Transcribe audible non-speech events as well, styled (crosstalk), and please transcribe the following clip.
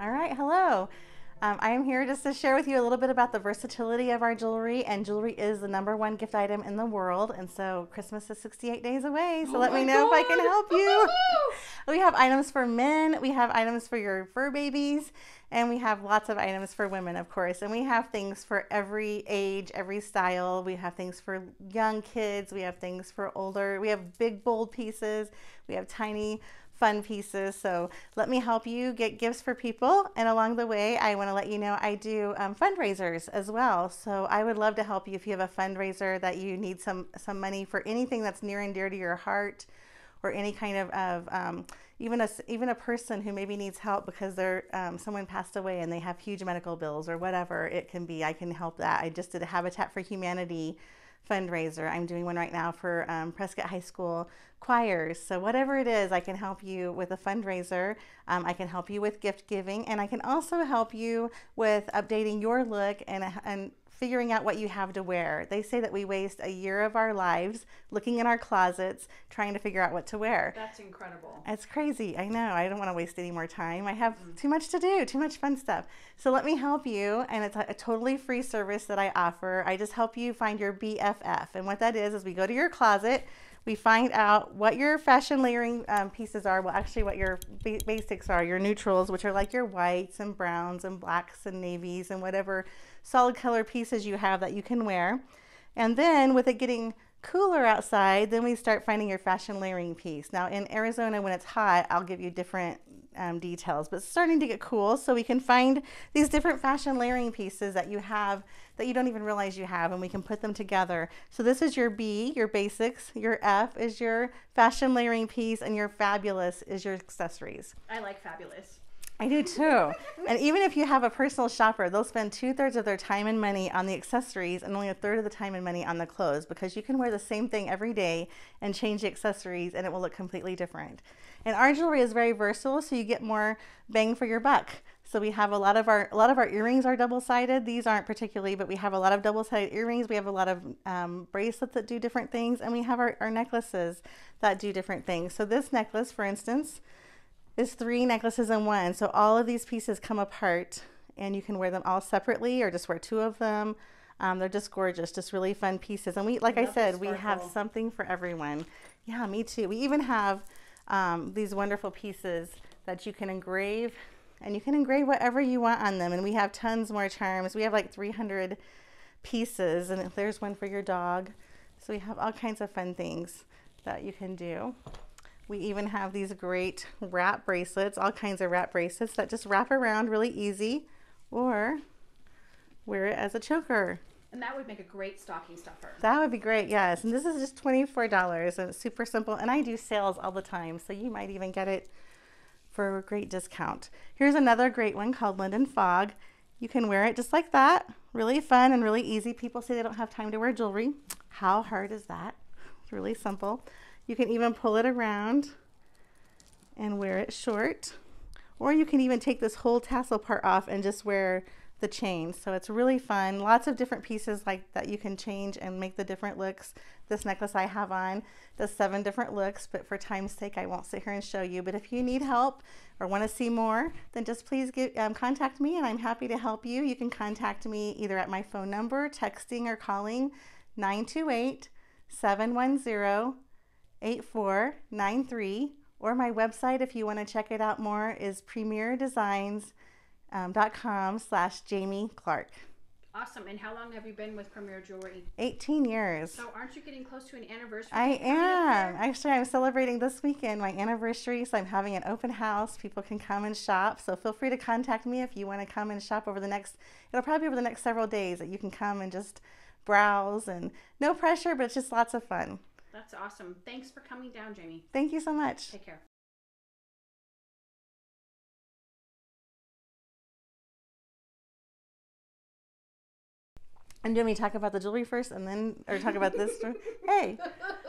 All right, hello. Um, I am here just to share with you a little bit about the versatility of our jewelry, and jewelry is the number one gift item in the world. And so Christmas is 68 days away, so Oh let me know if I can help you. We have items for men, we have items for your fur babies, and we have lots of items for women, of course. And we have things for every age, every style. We have things for young kids, we have things for older, we have big, bold pieces, we have tiny fun pieces. So let me help you get gifts for people. And along the way, I want to let you know I do um, fundraisers as well. So I would love to help you if you have a fundraiser that you need some some money for anything that's near and dear to your heart, or any kind of, of um, even a even a person who maybe needs help because they're um, someone passed away and they have huge medical bills or whatever it can be. I can help that. I just did a Habitat for Humanity fundraiser. I'm doing one right now for um, Prescott High School choirs. So, whatever it is, I can help you with a fundraiser. Um, I can help you with gift giving, and I can also help you with updating your look and, and figuring out what you have to wear. They say that we waste a year of our lives looking in our closets trying to figure out what to wear. That's incredible. It's crazy. I know. I don't want to waste any more time. I have mm. too much to do, too much fun stuff. So let me help you. And it's a, a totally free service that I offer. I just help you find your BFF. And what that is, is we go to your closet, we find out what your fashion layering um, pieces are. Well, actually, what your ba- basics are, your neutrals, which are like your whites and browns and blacks and navies and whatever solid color pieces you have that you can wear. And then with it getting cooler outside, then we start finding your fashion layering piece. Now in Arizona, when it's hot, I'll give you different um, details, but starting to get cool, so we can find these different fashion layering pieces that you have that you don't even realize you have, and we can put them together. So this is your B, your basics. Your F is your fashion layering piece, and your fabulous is your accessories. I like fabulous. I do too. and even if you have a personal shopper, they'll spend two thirds of their time and money on the accessories and only a third of the time and money on the clothes because you can wear the same thing every day and change the accessories and it will look completely different. And our jewelry is very versatile, so you get more bang for your buck. So we have a lot of our a lot of our earrings are double sided. These aren't particularly, but we have a lot of double sided earrings. We have a lot of um, bracelets that do different things, and we have our, our necklaces that do different things. So this necklace, for instance, is three necklaces in one. So all of these pieces come apart and you can wear them all separately or just wear two of them. Um, they're just gorgeous, just really fun pieces. And we, like I, said, we have something for everyone. Yeah, me too. We even have um, these wonderful pieces that you can engrave and you can engrave whatever you want on them. And we have tons more charms. We have like 300 pieces and there's one for your dog. So we have all kinds of fun things that you can do. We even have these great wrap bracelets, all kinds of wrap bracelets that just wrap around really easy or wear it as a choker. And that would make a great stocking stuffer. That would be great, yes. And this is just $24 and it's super simple. And I do sales all the time, so you might even get it for a great discount. Here's another great one called Linden Fog. You can wear it just like that. Really fun and really easy. People say they don't have time to wear jewelry. How hard is that? It's really simple. You can even pull it around and wear it short. Or you can even take this whole tassel part off and just wear the chain. So it's really fun. Lots of different pieces like that you can change and make the different looks. This necklace I have on does seven different looks, but for time's sake, I won't sit here and show you. But if you need help or want to see more, then just please um, contact me and I'm happy to help you. You can contact me either at my phone number, texting, or calling 928 710 8493 or my website if you want to check it out more is premierdesigns.com um, slash jamie clark Awesome. And how long have you been with Premier Jewelry? 18 years So aren't you getting close to an anniversary? i am actually i'm celebrating this weekend my anniversary so i'm having an open house people can come and shop so feel free to contact me if you want to come and shop over the next it'll probably be over the next several days that you can come and just browse and no pressure but it's just lots of fun That's awesome. Thanks for coming down, Jamie. thank you so much Take care. And do you want me to talk about the jewelry first and then, or talk about this? (laughs) hey, (laughs)